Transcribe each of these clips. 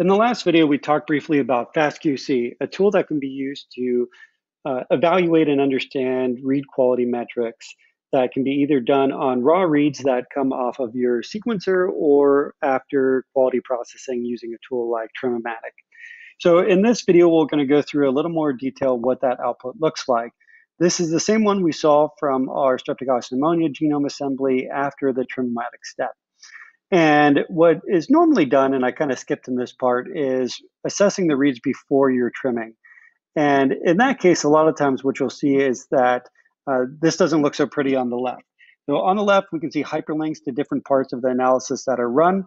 In the last video, we talked briefly about FastQC, a tool that can be used to uh, evaluate and understand read quality metrics that can be either done on raw reads that come off of your sequencer or after quality processing using a tool like Trimmomatic. So in this video, we're going to go through a little more detail what that output looks like. This is the same one we saw from our Streptococcus pneumonia genome assembly after the Trimmomatic step. And what is normally done, and I kind of skipped in this part, is assessing the reads before you're trimming. And in that case, a lot of times what you'll see is that uh, this doesn't look so pretty on the left. So on the left, we can see hyperlinks to different parts of the analysis that are run.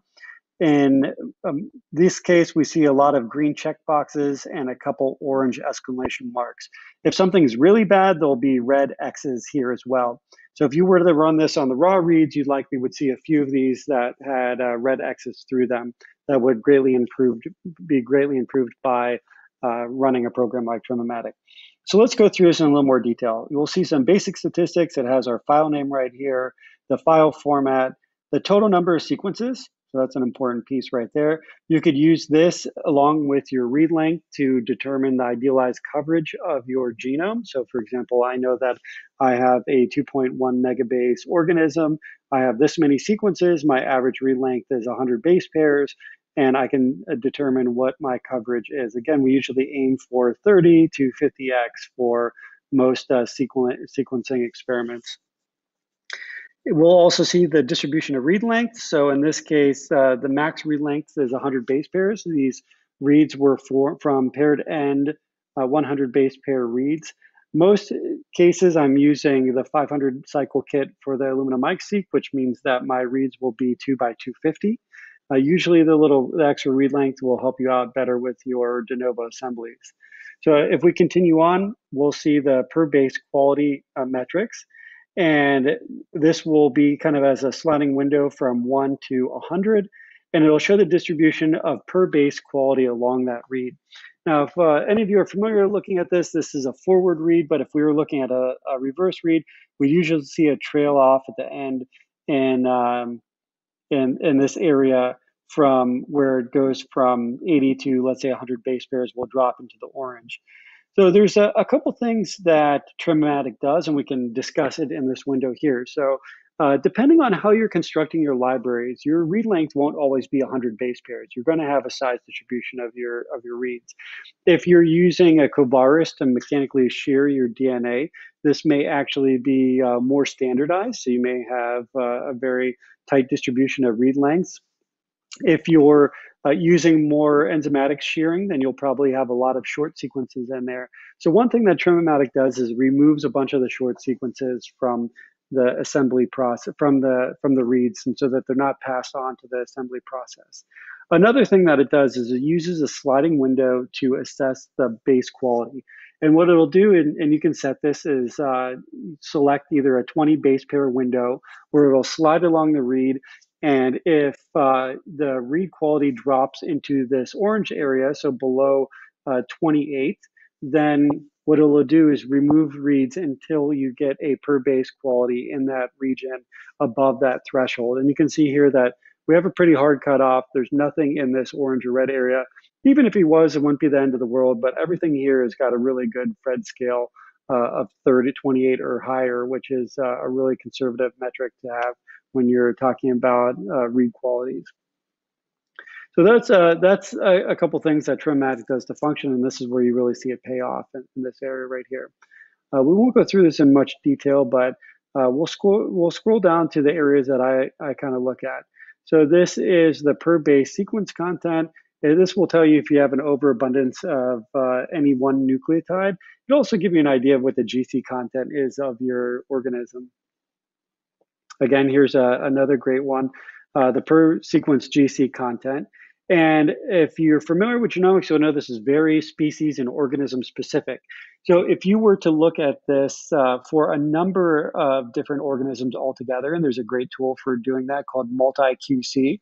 In um, this case, we see a lot of green check boxes and a couple orange exclamation marks. If something's really bad, there'll be red X's here as well. So if you were to run this on the raw reads, you likely would see a few of these that had uh, red X's through them that would greatly improved, be greatly improved by uh, running a program like Trimmomatic. So let's go through this in a little more detail. You'll see some basic statistics. It has our file name right here, the file format, the total number of sequences, so that's an important piece right there. You could use this along with your read length to determine the idealized coverage of your genome. So for example, I know that I have a 2.1 megabase organism. I have this many sequences. My average read length is 100 base pairs and I can uh, determine what my coverage is. Again, we usually aim for 30 to 50x for most uh, sequen sequencing experiments. We'll also see the distribution of read length. So in this case, uh, the max read length is 100 base pairs. These reads were for, from paired end uh, 100 base pair reads. Most cases, I'm using the 500 cycle kit for the Illumina MiSeq, which means that my reads will be 2 by 250. Uh, usually the little the extra read length will help you out better with your de novo assemblies. So if we continue on, we'll see the per base quality uh, metrics. And this will be kind of as a sliding window from one to 100, and it'll show the distribution of per base quality along that read. Now, if uh, any of you are familiar looking at this, this is a forward read, but if we were looking at a, a reverse read, we usually see a trail off at the end in, um, in, in this area from where it goes from 80 to, let's say, 100 base pairs will drop into the orange. So there's a, a couple things that Trimmomatic does, and we can discuss it in this window here. So uh, depending on how you're constructing your libraries, your read length won't always be 100 base pairs. You're going to have a size distribution of your of your reads. If you're using a Covaris to mechanically shear your DNA, this may actually be uh, more standardized. So you may have uh, a very tight distribution of read lengths. If you're uh, using more enzymatic shearing, then you'll probably have a lot of short sequences in there. So one thing that Trimmomatic does is removes a bunch of the short sequences from the assembly process from the from the reads and so that they're not passed on to the assembly process. Another thing that it does is it uses a sliding window to assess the base quality. And what it'll do, and, and you can set this, is uh, select either a 20 base pair window where it'll slide along the read and if uh, the read quality drops into this orange area, so below uh, 28, then what it'll do is remove reads until you get a per base quality in that region above that threshold. And you can see here that we have a pretty hard cutoff. There's nothing in this orange or red area. Even if he was, it wouldn't be the end of the world, but everything here has got a really good Phred scale uh, of 30, 28 or higher, which is uh, a really conservative metric to have when you're talking about uh, read qualities. So that's uh, that's a, a, couple things that Trimmomatic does to function, and this is where you really see it pay off in, in this area right here. Uh, we won't go through this in much detail, but uh, we'll scroll we'll scroll down to the areas that I I kind of look at. So this is the per base sequence content. And this will tell you if you have an overabundance of uh, any one nucleotide. It'll also give you an idea of what the GC content is of your organism. Again, here's a, another great one, uh, the per sequence GC content. And if you're familiar with genomics, you'll know this is very species and organism specific. So if you were to look at this uh, for a number of different organisms altogether, and there's a great tool for doing that called multi-QC,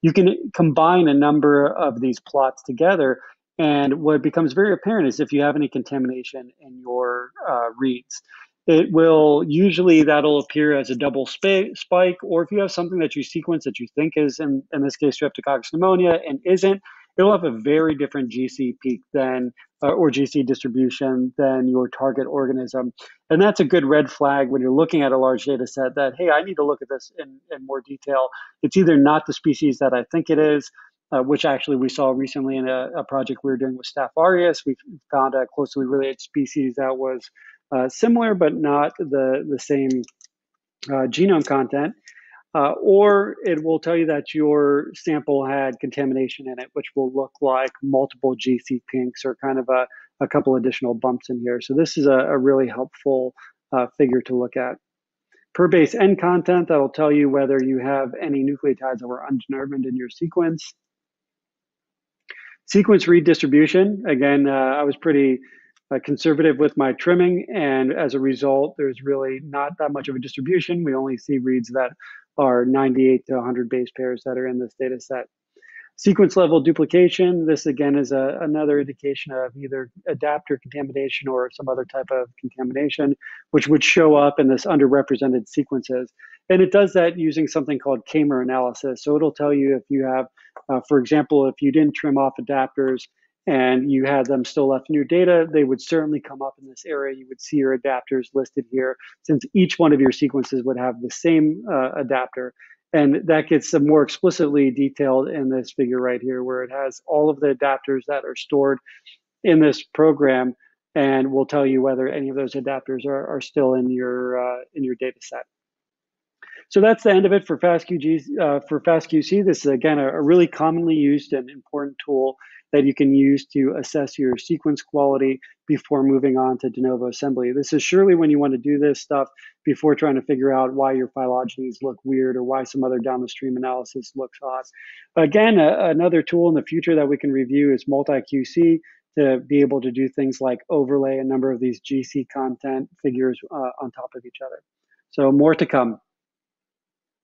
you can combine a number of these plots together. And what becomes very apparent is if you have any contamination in your uh, reads it will usually that'll appear as a double sp- spike or if you have something that you sequence that you think is in, in this case streptococcus pneumonia and isn't it'll have a very different GC peak than uh, or GC distribution than your target organism. And that's a good red flag when you're looking at a large data set that, hey, I need to look at this in, in more detail. It's either not the species that I think it is, uh, which actually we saw recently in a, a, project we were doing with Staph aureus. We found a closely related species that was uh, similar but not the, the same uh, genome content. Uh, or it will tell you that your sample had contamination in it, which will look like multiple GC pinks or kind of a, a couple additional bumps in here. So this is a, a really helpful uh, figure to look at. Per base N content, that'll tell you whether you have any nucleotides that were undetermined in your sequence. Sequence read distribution, again, uh, I was pretty conservative with my trimming, and as a result, there's really not that much of a distribution. We only see reads that are 98 to 100 base pairs that are in this data set. Sequence level duplication, this again is a, another indication of either adapter contamination or some other type of contamination, which would show up in this underrepresented sequences. And it does that using something called K-mer analysis. So it'll tell you if you have, uh, for example, if you didn't trim off adapters and you had them still left in your data, they would certainly come up in this area. You would see your adapters listed here since each one of your sequences would have the same uh, adapter. And that gets more explicitly detailed in this figure right here, where it has all of the adapters that are stored in this program and will tell you whether any of those adapters are, are still in your, uh, in your data set. So that's the end of it for FastQG, uh, for FastQC. This is again a, a, really commonly used and important tool that you can use to assess your sequence quality before moving on to de novo assembly. This is surely when you want to do this stuff before trying to figure out why your phylogenies look weird or why some other down the stream analysis looks odd. Again, a, another tool in the future that we can review is multi-QC to be able to do things like overlay a number of these GC content figures uh, on top of each other. So more to come.